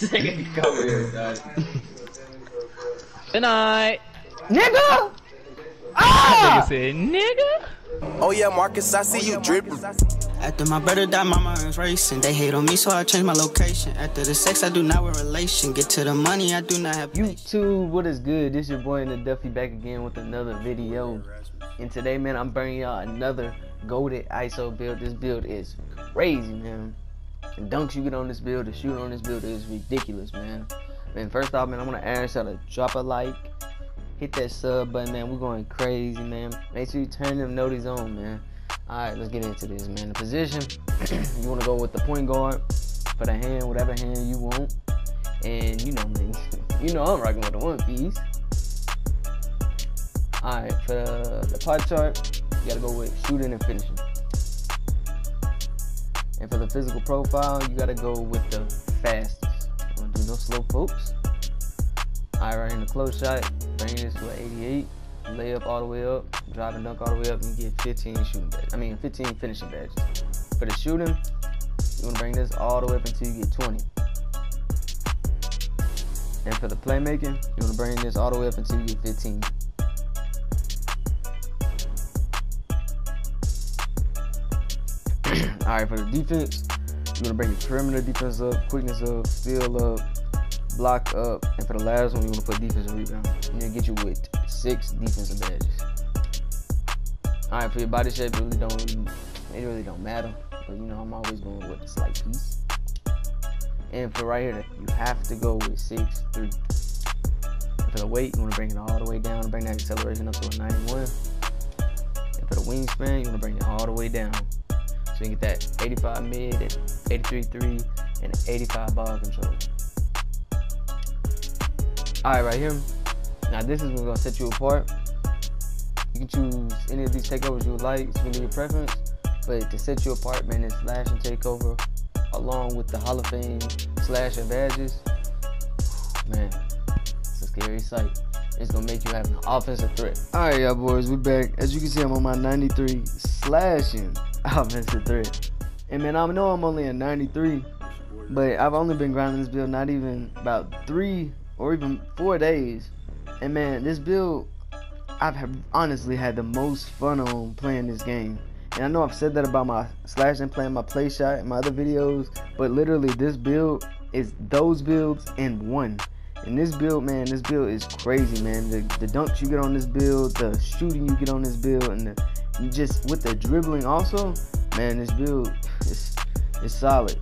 Good night. Nigga! Nigga Ah! said, nigga. Oh yeah, Marcus, I see you dripping. After my brother died, my mind's racing. They hate on me, so I changed my location. After the sex, I do not want relation. Get to the money, I do not have patience. YouTube, what is good? This your boy in the Duffy back again with another video. And today, man, I'm bringing y'all another goaded ISO build. This build is crazy, man. The dunks you get on this build, the shoot on this build is ridiculous, man. Man, first off, man, I'm gonna ask y'all to drop a like, hit that sub button, man. We're going crazy, man. Make sure you turn them notices on, man. All right, let's get into this, man. The position, you want to go with the point guard for the hand, whatever hand you want. And you know, man, you know I'm rocking with the one piece. All right, for the pie chart, you gotta go with shooting and finishing. And for the physical profile, you gotta go with the fastest. Wanna do no slow pokes. All right, right in the close shot, bring this to an 88 lay up all the way up, drive and dunk all the way up, and get 15 shooting badges. I mean, 15 finishing badges. For the shooting, you want to bring this all the way up until you get 20. And for the playmaking, you want to bring this all the way up until you get 15. All right, for the defense, you want to bring your perimeter defense up, quickness up, steal up, block up, and for the last one, you want to put defensive rebound. And it'll get you with six defensive badges. All right, for your body shape, it really don't, it really don't matter. But you know, I'm always going with a slight piece. And for right here, you have to go with six three. And for the weight, you want to bring it all the way down and bring that acceleration up to a 91. And for the wingspan, you want to bring it all the way down. So you get that 85 mid, 83 3, and 85 ball control. All right, right here. Now this is what's gonna set you apart. You can choose any of these takeovers you like. It's really your preference. But to set you apart, man, is slash and takeover, along with the Hall of Fame slash and badges. Man, it's a scary sight. It's gonna make you have an offensive threat. All right, y'all boys, we back. As you can see, I'm on my 93 slashing offensive threat. And man, I know I'm only a 93, but I've only been grinding this build not even about three or even four days. And man, this build, I've honestly had the most fun on playing this game. And I know I've said that about my slash and playing my play shot in my other videos, but literally this build is those builds in one. And this build, man, this build is crazy, man. The, the dunks you get on this build, the shooting you get on this build, and the, you just with the dribbling also, man, this build is is solid.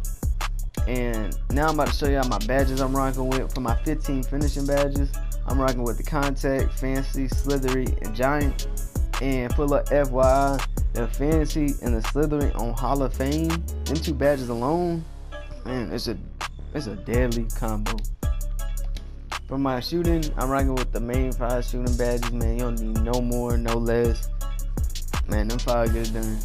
And now I'm about to show y'all my badges I'm rocking with for my 15 finishing badges. I'm rocking with the Contact, Fancy, Slithery, and Giant. And full of FYI, the Fancy and the Slithery on Hall of Fame, them two badges alone, man, it's a it's a deadly combo. For my shooting, I'm rocking with the main five shooting badges, man. You don't need no more, no less. Man, them five get it done.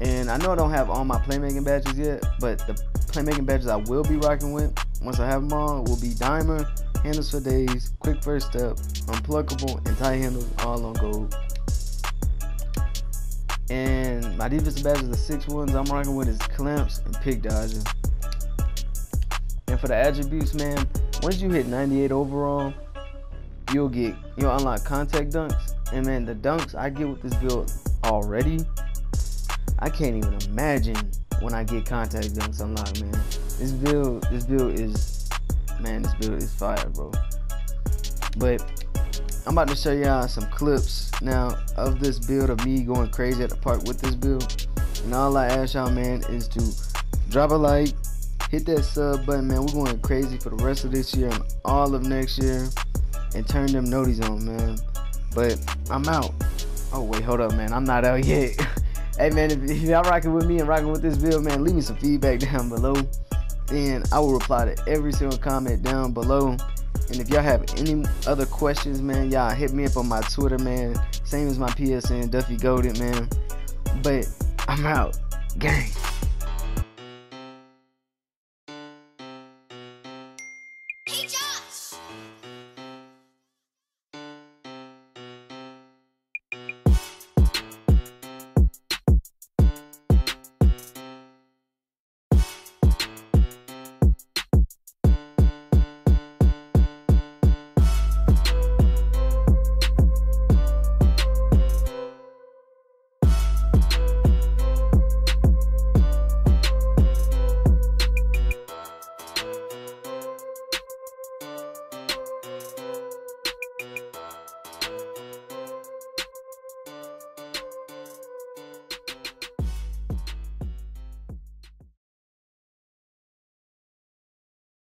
And I know I don't have all my playmaking badges yet, but the playmaking badges I will be rocking with once I have them all will be Dimer, Handles for Days, Quick First Step, Unpluckable, and Tight Handles all on gold. And my defensive badges, the six ones I'm rocking with is Clamps and Pick Dodger. And for the attributes, man, once you hit 98 overall, you'll get you'll unlock contact dunks. And man, the dunks I get with this build already, I can't even imagine when I get contact dunks unlocked, man. This build, this build is, man, this build is fire, bro. But I'm about to show y'all some clips now of this build of me going crazy at the park with this build. And all I ask y'all, man, is to drop a like, hit that sub button, man. We're going crazy for the rest of this year and all of next year, and turn them noties on, man. But I'm out. Oh wait, hold up, man. I'm not out yet. hey man, if, if y'all rocking with me and rocking with this build, man, leave me some feedback down below. And I will reply to every single comment down below. And if y'all have any other questions, man, y'all hit me up on my Twitter, man. Same as my PSN, DuffyGoated, man. But I'm out. Gang.